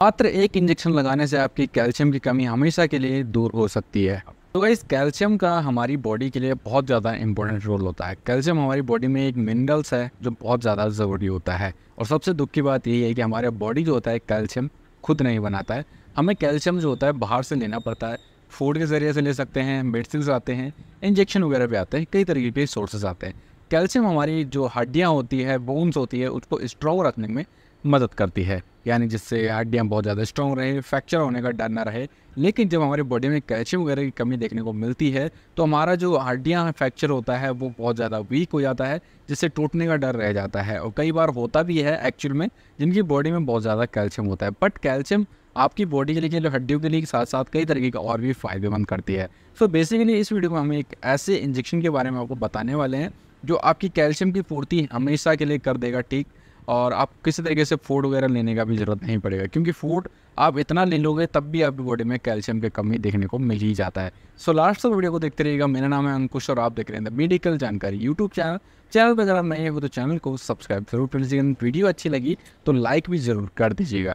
मात्र एक इंजेक्शन लगाने से आपकी कैल्शियम की कमी हमेशा के लिए दूर हो सकती है। तो इस कैल्शियम का हमारी बॉडी के लिए बहुत ज़्यादा इंपॉर्टेंट रोल होता है। कैल्शियम हमारी बॉडी में एक मिनरल्स है जो बहुत ज़्यादा ज़रूरी होता है। और सबसे दुख की बात यही है कि हमारे बॉडी जो होता है, कैल्शियम खुद नहीं बनाता है। हमें कैल्शियम जो होता है, बाहर से लेना पड़ता है। फ़ूड के ज़रिए से ले सकते हैं मेडिसिन आते हैं, इंजेक्शन वगैरह भी आते हैं, कई तरीके के सोर्सेज आते हैं। कैल्शियम हमारी जो हड्डियाँ होती है बोन्स होती है, उसको स्ट्रॉन्ग रखने में मदद करती है। यानी जिससे हड्डियाँ बहुत ज़्यादा स्ट्रॉन्ग रहे फ्रैक्चर होने का डर ना रहे। लेकिन जब हमारी बॉडी में कैल्शियम वगैरह की कमी देखने को मिलती है तो हमारा जो हड्डियाँ फ्रैक्चर होता है, वो बहुत ज़्यादा वीक हो जाता है, जिससे टूटने का डर रह जाता है। और कई बार होता भी है एक्चुअल में, जिनकी बॉडी में बहुत ज़्यादा कैल्शियम होता है। बट कैल्शियम आपकी बॉडी के लिए, हड्डियों के लिए साथ साथ कई तरीके का और भी फ़ायदेमंद करती है। सो so बेसिकली इस वीडियो में हम एक ऐसे इंजेक्शन के बारे में आपको बताने वाले हैं जो आपकी कैल्शियम की पूर्ति हमेशा के लिए कर देगा, ठीक? और आप किसी तरीके से फ़ूड वगैरह लेने का भी ज़रूरत नहीं पड़ेगा, क्योंकि फ़ूड आप इतना ले लोगे, तब भी आपकी बॉडी में कैल्शियम की कमी देखने को मिल ही जाता है। सो लास्ट तक वीडियो को देखते रहिएगा। मेरा नाम है अंकुश और आप देख रहे हैं मेडिकल जानकारी यूट्यूब चैनल चैनल पर अगर आप नए हो तो चैनल को सब्सक्राइब ज़रूर कर लीजिएगा। वीडियो अच्छी लगी तो लाइक भी ज़रूर कर दीजिएगा।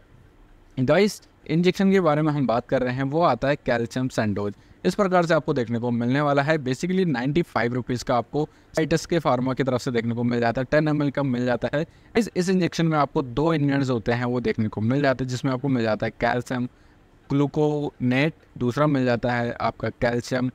गाइस इंजेक्शन के बारे में हम बात कर रहे हैं। वो आता है कैल्शियम सैंडोज इस प्रकार से आपको देखने को मिलने वाला है। बेसिकली नाइन्टी फाइव रुपीज़ का आपको साइटस के फार्मा की तरफ़ से देखने को मिल जाता है। टेन एम का मिल जाता है। इस इस इंजेक्शन में आपको दो इंजेंट्स होते हैं, वो देखने को मिल जाते हैं, जिसमें आपको मिल जाता है कैल्शियम ग्लूकोनेट दूसरा मिल जाता है आपका calcium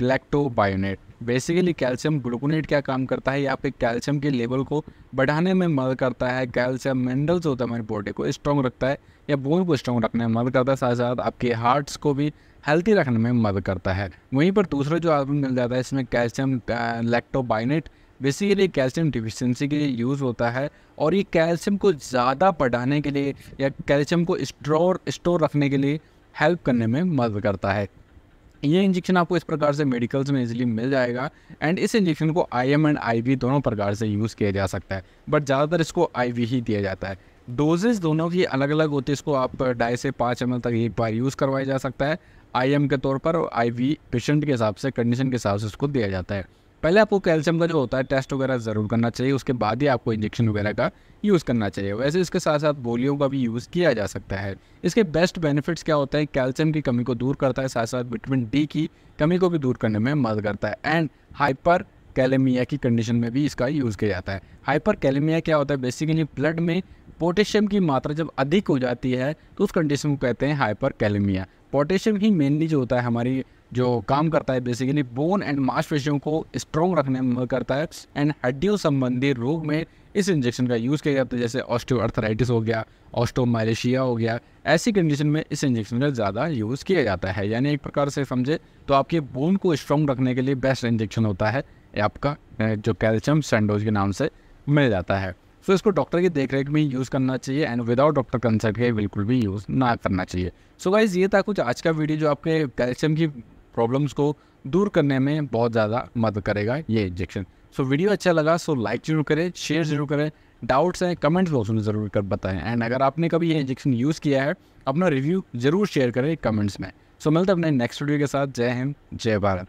lactobionate basically calcium gluconate क्या काम करता है? ये आपके कैल्शियम के लेवल को बढ़ाने में मदद करता है? कैल्शियम मिनरल्स होता है हमारी बॉडी को स्ट्रॉन्ग रखता है, या बोन को स्ट्रॉन्ग रखने में मदद करता है, साथ साथ आपके हार्ट्स को भी हेल्थी रखने में मदद करता है। वहीं पर दूसरा जो आपको मिल जाता है, इसमें calcium lactobionate basically calcium deficiency के लिए यूज़ होता है, और ये कैल्शियम को ज़्यादा बढ़ाने के लिए या कैल्शियम को स्टोर स्टोर रखने के लिए हेल्प करने में मदद करता है। ये इंजेक्शन आपको इस प्रकार से मेडिकल्स में इजीली मिल जाएगा एंड इस इंजेक्शन को आई एम एंड आई दोनों प्रकार से यूज़ किया जा सकता है बट ज़्यादातर इसको आई ही दिया जाता है। डोजेज दोनों की अलग अलग होती है, इसको आप ढाई से पाँच एम तक एक बार यूज़ करवाया जा सकता है। आईएम के तौर पर आई पेशेंट के हिसाब से कंडीशन के हिसाब से उसको दिया जाता है। पहले आपको कैल्शियम का जो होता है टेस्ट वगैरह ज़रूर करना चाहिए, उसके बाद ही आपको इंजेक्शन वगैरह का यूज़ करना चाहिए। वैसे इसके साथ साथ बोलियों का भी यूज़ किया जा सकता है। इसके बेस्ट बेनिफिट्स क्या होता है? कैल्शियम की कमी को दूर करता है साथ साथ विटामिन डी की कमी को भी दूर करने में मदद करता है। एंड हाइपर कैलेमिया की कंडीशन में भी इसका यूज़ किया जाता है। हाइपर कैलेमिया क्या होता है? बेसिकली ब्लड में पोटेशियम की मात्रा जब अधिक हो जाती है तो उस कंडीशन को कहते हैं हाइपर कैलेमिया पोटेशियम ही मेनली जो होता है हमारी जो काम करता है बेसिकली बोन एंड मांसपेशियों को स्ट्रॉन्ग रखने में करता है एंड हड्डियों संबंधी रोग में इस इंजेक्शन का यूज़ किया जाता है, जैसे ऑस्टियोआर्थराइटिस हो गया ऑस्टोमालेशिया हो गया, ऐसी कंडीशन में इस इंजेक्शन का ज़्यादा यूज़ किया जाता है। यानी एक प्रकार से समझे तो आपके बोन को स्ट्रॉन्ग रखने के लिए बेस्ट इंजेक्शन होता है आपका जो कैल्शियम सैंडोज के नाम से मिल जाता है। सो इसको डॉक्टर की देख में यूज़ करना चाहिए एंड विदाउट डॉक्टर कंसल्ट के बिल्कुल भी यूज़ ना करना चाहिए। सो so गाइज़ ये था कुछ आज का वीडियो जो आपके कैल्शियम की प्रॉब्लम्स को दूर करने में बहुत ज़्यादा मदद करेगा ये इंजेक्शन सो so, वीडियो अच्छा लगा सो लाइक ज़रूर करें शेयर ज़रूर करें। डाउट्स हैं कमेंट्स बॉक्स में ज़रूर कर बताएँ। एंड अगर आपने कभी ये इंजेक्शन यूज़ किया है अपना रिव्यू ज़रूर शेयर करें कमेंट्स में। सो so, मिलते अपने नेक्स्ट वीडियो के साथ। जय हिंद जय भारत।